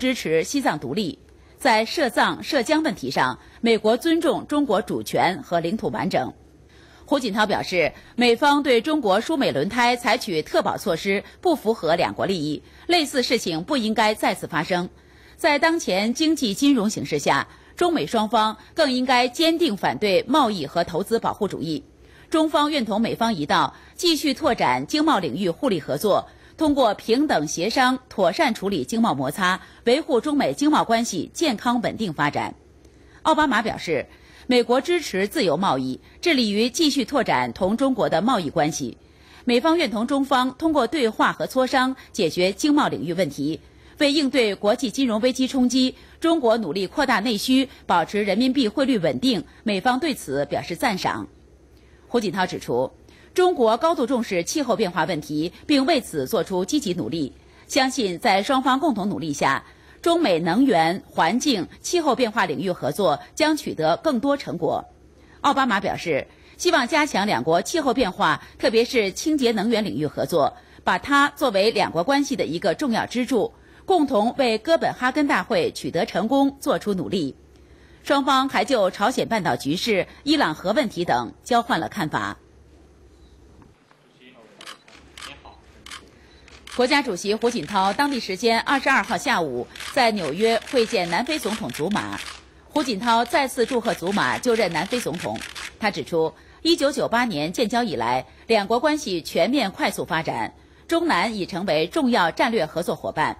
支持西藏独立。在涉藏涉疆问题上，美国尊重中国主权和领土完整。胡锦涛表示，美方对中国输美轮胎采取特保措施，不符合两国利益，类似事情不应该再次发生。在当前经济金融形势下，中美双方更应该坚定反对贸易和投资保护主义。中方愿同美方一道，继续拓展经贸领域互利合作。通过平等协商，妥善处理经贸摩擦，维护中美经贸关系健康稳定发展。奥巴马表示，美国支持自由贸易，致力于继续拓展同中国的贸易关系。美方愿同中方通过对话和磋商解决经贸领域问题。为应对国际金融危机冲击，中国努力扩大内需，保持人民币汇率稳定。美方对此表示赞赏。胡锦涛指出。中国高度重视气候变化问题，并为此做出积极努力。相信在双方共同努力下，中美能源、环境、气候变化领域合作将取得更多成果。奥巴马表示，希望加强两国气候变化，特别是清洁能源领域合作，把它作为两国关系的一个重要支柱，共同为哥本哈根大会取得成功做出努力。双方还就朝鲜半岛局势、伊朗核问题等交换了看法。国家主席胡锦涛当地时间二十二号下午在纽约会见南非总统祖马。胡锦涛再次祝贺祖马就任南非总统。他指出，一九九八年建交以来，两国关系全面快速发展，中南已成为重要战略合作伙伴。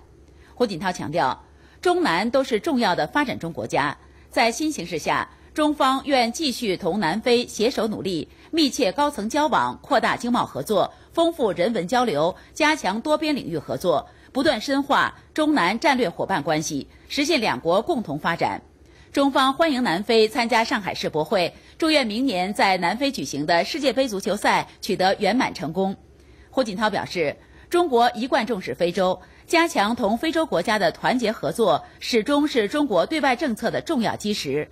胡锦涛强调，中南都是重要的发展中国家，在新形势下，中方愿继续同南非携手努力，密切高层交往，扩大经贸合作。丰富人文交流，加强多边领域合作，不断深化中南战略伙伴关系，实现两国共同发展。中方欢迎南非参加上海世博会，祝愿明年在南非举行的世界杯足球赛取得圆满成功。胡锦涛表示，中国一贯重视非洲，加强同非洲国家的团结合作，始终是中国对外政策的重要基石。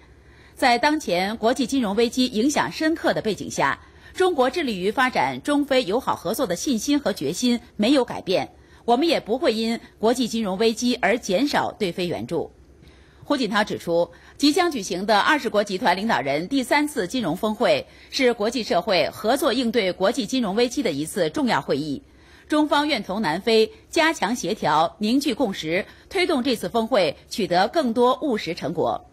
在当前国际金融危机影响深刻的背景下。中国致力于发展中非友好合作的信心和决心没有改变，我们也不会因国际金融危机而减少对非援助。胡锦涛指出，即将举行的二十国集团领导人第三次金融峰会是国际社会合作应对国际金融危机的一次重要会议，中方愿同南非加强协调、凝聚共识，推动这次峰会取得更多务实成果。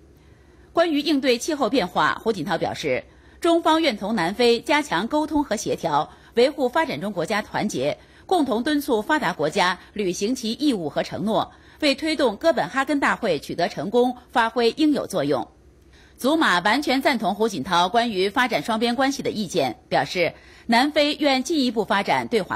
关于应对气候变化，胡锦涛表示。中方愿同南非加强沟通和协调，维护发展中国家团结，共同敦促发达国家履行其义务和承诺，为推动哥本哈根大会取得成功发挥应有作用。祖马完全赞同胡锦涛关于发展双边关系的意见，表示南非愿进一步发展对华。